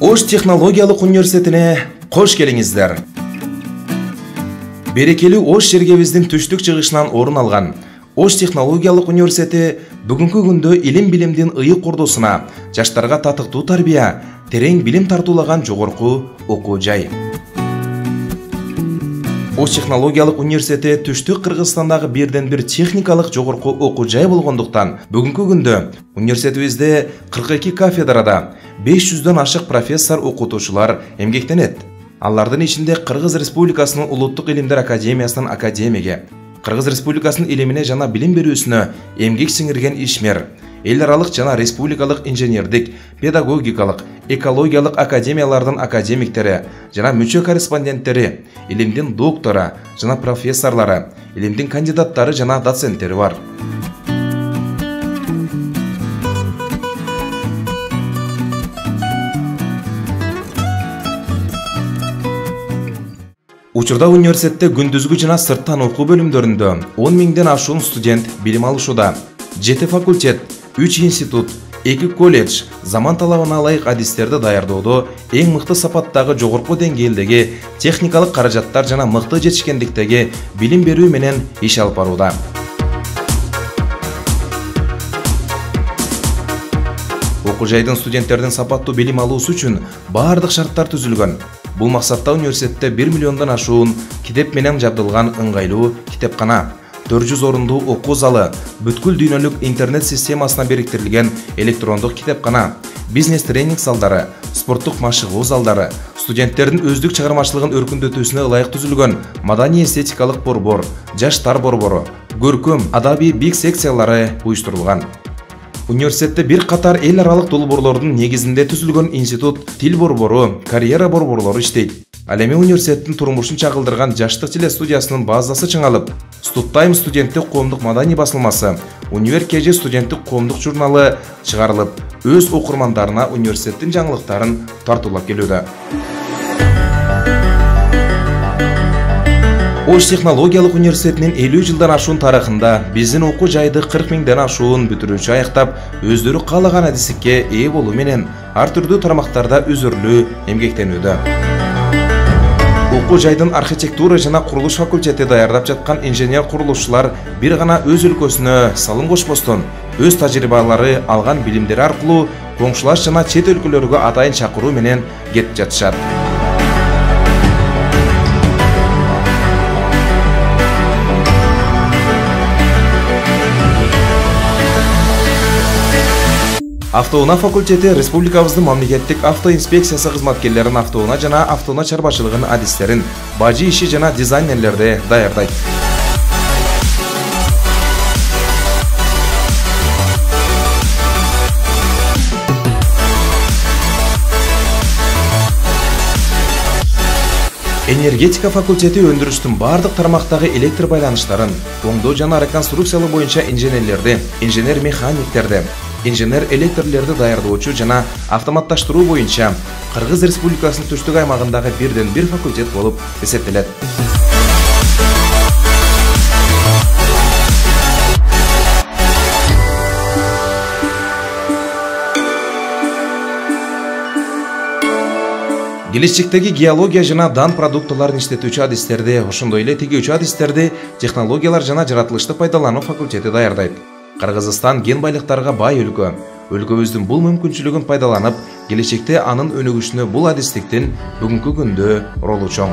ош технологиялык университетине кош келиңиздер. Берекелүү ош жергебиздин түштүк чыгышынан орун алган ош технологиялык университети бүгүнкү күндө илим билимдин ыйык ордусуна жаштарга татыктуу тарбия терең билим тартуулаган жогорку окуу жай ош технологиялык университети түштүк кыргызстандагы бирден бир техникалык жогорку окуу жай болгондуктан бүгүнкү күндө университетибизде кырк эки кафедрада беш жүздөн ашык профессор окутуучулар эмгектенет алардын ичинде кыргыз республикасынын улуттук илимдер академиясынын академиги кыргыз республикасынын илимине жана билим берүүсүнө эмгек сиңирген ишмер эл аралык жана республикалык инженердик педагогикалык экологиялык академиялардын академиктери жана мүчө корреспонденттери илимдин доктору жана профессорлору илимдин кандидаттары жана доценттери бар. Учурда университетте күндүзгү жана сырттан окуу бөлүмдөрүндө он миңден ашуун студент билим алышууда. Жети факультет үч институт эки колледж заман талабына ылайык адистерди даярдоодо эң мыкты сапаттагы жогорку деңгээлдеги техникалык каражаттар жана мыкты жетишкендиктеги билим берүү менен иш алып барууда. Окуу жайдын студенттердин сапаттуу билим алуусу үчүн баардык шарттар түзүлгөн. Бул максатта университетте бир миллиондон ашуун китеп менен жабдылган ыңгайлуу китепкана 400 орундуу окуу залы бүткүл дүйнөлүк интернет системасына бириктирилген электрондук китепкана бизнес тренинг залдары спорттук машыгуу залдары студенттердин өздүк чыгармачылыгын өркүндөтүүсүнө ылайык түзүлгөн маданий эстетикалык борбор жаштар борбору көркөм адабий бик секциялары уюштурулган университетте бир катар эл аралык долбоорлордун негизинде түзүлгөн институт тил борбору карьера борборлору иштейт ал эми университеттин турмушун чагылдырган жаштык телестудиясынын базасы чыңалып студтайм студенттик коомдук маданий басылмасы универ кж студенттик коомдук журналы чыгарылып өз окурмандарына университеттин жаңылыктарын тартуулап келүүдө ош технологиялык университетинин элүү жылдан ашуун тарыхында биздин окуу жайды кырк миңден ашуун бүтүрүүчү аяктап өздөрү каалаган адистикке ээ болуу менен ар түрдүү тармактарда окуу жайдын архитектура жана курулуш факультети даярдап жаткан инженер курулушчулар бир гана өз өлкөсүнө салым кошпостон өз тажрыйбалары алган билимдери аркылуу коңшулаш жана чет өлкөлөргө атайын чакыруу менен кетип жатышат. Автоунаа факультети республикабыздын мамлекеттик авто инспекциясы кызматкерлерин автоунаа жана автоунаа чарбачылыгынын адистерин бажы иши жана дизайнерлерди даярдайт. Энергетика факультети өндүрүштүн баардык тармактагы электр байланыштарын оңдоо жана реконструкциялоо боюнча инженерлерди инженер механиктерди инженер электрлерди даярдоочу жана автоматташтыруу боюнча кыргыз республикасынын түштүк аймагындагы бирден бир факультет болуп эсептелет келечектеги геология жана дан продуктыларын иштетүүчү адистерди ошондой эле тигүүчү адистерди технологиялар жана жаратылышты пайдалануу факультети даярдайт. Кыргызстан кен байлыктарга бай өлкө өлкөбүздүн бул мүмкүнчүлүгүн пайдаланып келечекте анын өнүгүшүнө бул адистиктин бүгүнкү күндө ролу чоң.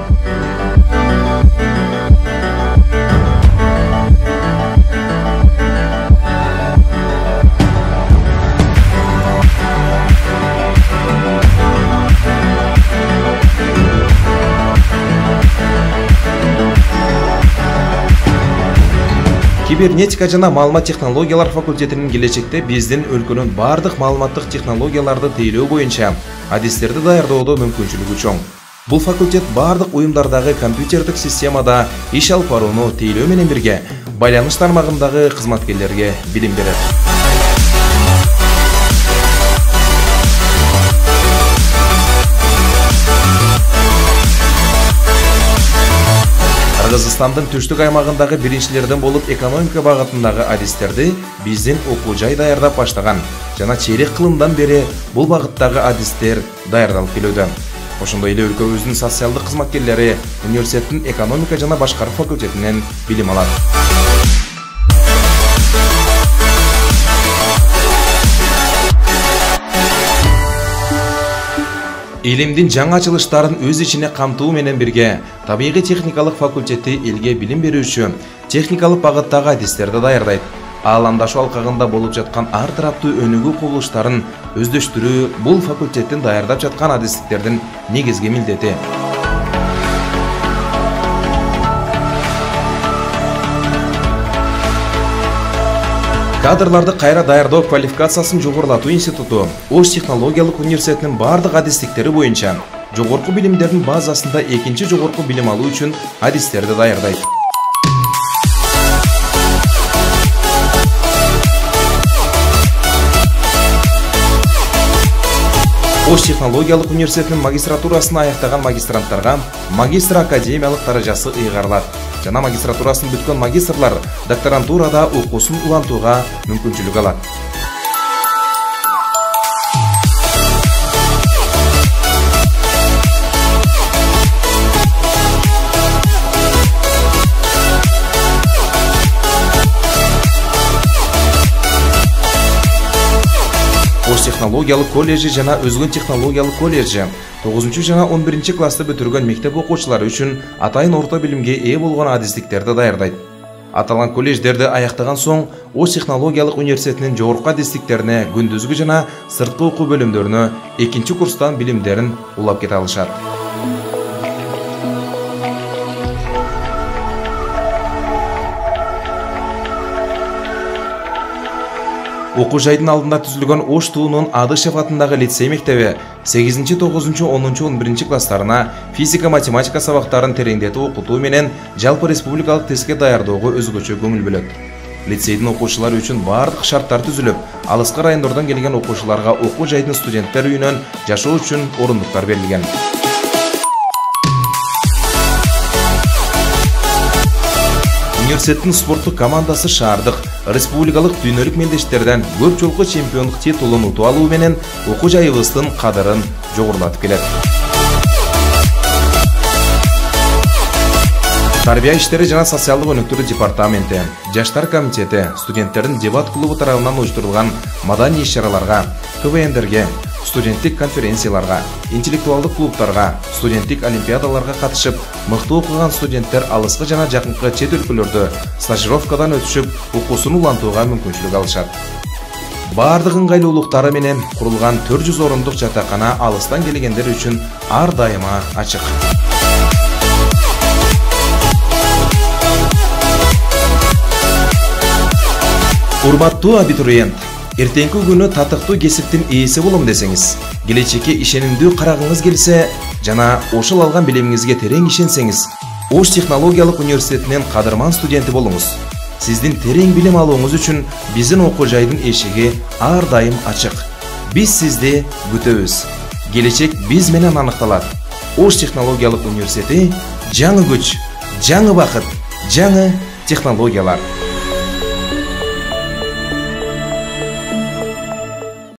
Кибернетика жана маалымат технологиялар факультетинин келечекте биздин өлкөнүн баардык маалыматтык технологияларды тейлөө боюнча адистерди даярдоодо мүмкүнчүлүгү чоң. Бул факультет баардык уюмдардагы компьютердик системада иш алып барууну тейлөө менен бирге байланыш тармагындагы кызматкерлерге билим берет. Кыргызстандын түштүк аймагындагы биринчилерден болуп экономика багытындагы адистерди биздин окуу жай даярдап баштаган жана чейрек кылымдан бери бул багыттагы адистер даярдалып келүүдө. Ошондой эле өлкөбүздүн социалдык кызматкерлери университеттин экономика жана башкаруу факультетинен билим алат. Илимдин жаңы ачылыштарын өз ичине камтуу менен бирге табигый техникалык факультети элге билим берүүчү техникалык багыттагы адистерди даярдайт. Ааламдашуу алкагында болуп жаткан ар тараптуу өнүгүү кубулуштарын өздөштүрүү бул факультеттин даярдап жаткан адистиктердин негизги милдети. Кадрларды кайра даярдоо квалификациясын жогорулатуу институту ош технологиялык университетинин баардык адистиктери боюнча жогорку билимдердин базасында экинчи жогорку билим алуу үчүн адистерди даярдайт. Ош технологиялык университетинин магистратурасын аяктаган магистранттарга магистр академиялык даражасы ыйгарылат жана магистратурасын бүткөн магистрлар докторантурада окуусун улантууга мүмкүнчүлүк алат технологиялык колледжи жана өзгөн технологиялык колледжи. Тогузунчу жана он биринчи классты бүтүргөн мектеп окуучулары үчүн атайын орто билимге ээ болгон адистиктерди даярдайт. Аталган колледждерди аяктаган соң ош технологиялык университетинин жогорку адистиктерине күндүзгү жана сырткы окуу бөлүмдөрүнө экинчи курстан билимдерин улап кете алышат. Окуу жайдын алдында түзүлгөн ош туунун адышев атындагы лицей он биринчи класстарына физика математика сабактарын тереңдетип окутуу менен жалпы республикалык тестке даярдоого өзгөчө көңүл бөлөт лицейдин окуучулары үчүн баардык шарттар түзүлүп алыскы райондордон келген окуучуларга окуу жайдын студенттер үйүнөн жашоо үчүн орундуктар берилген университеттин спорттук командасы шаардык республикалык дүйнөлүк мелдештерден көп жолку чемпиондук титулун утуп алуу менен окуу жайыбыздын кадырын жогорулатып келет тарбия иштери жана социалдык өнүктүрүү департаменти жаштар комитети студенттердин дебат клубу тарабынан уюштурулган маданий иш чараларга квндерге студенттик конференцияларга интеллектуалдык клубтарга студенттик олимпиадаларга катышып мыкты окуган студенттер алыскы жана жакынкы чет өлкөлөрдө стажировкадан өтүшүп окуусун улантууга мүмкүнчүлүк алышат баардык ыңгайлуулуктары менен курулган төрт жүз орундук жатакана алыстан келгендер үчүн ар дайыма ачык урматтуу абитуриент эртеңки күнү татыктуу кесиптин ээси болом десеңиз келечекке ишенимдүү карагыңыз келсе жана ошол алган билимиңизге терең ишенсеңиз ош технологиялык университетинин кадырман студенти болуңуз сиздин терең билим алууңуз үчүн биздин окуу жайдын эшиги ар дайым ачык биз сизди күтөбүз келечек биз менен аныкталат ош технологиялык университети жаңы күч жаңы бакыт жаңы технологиялар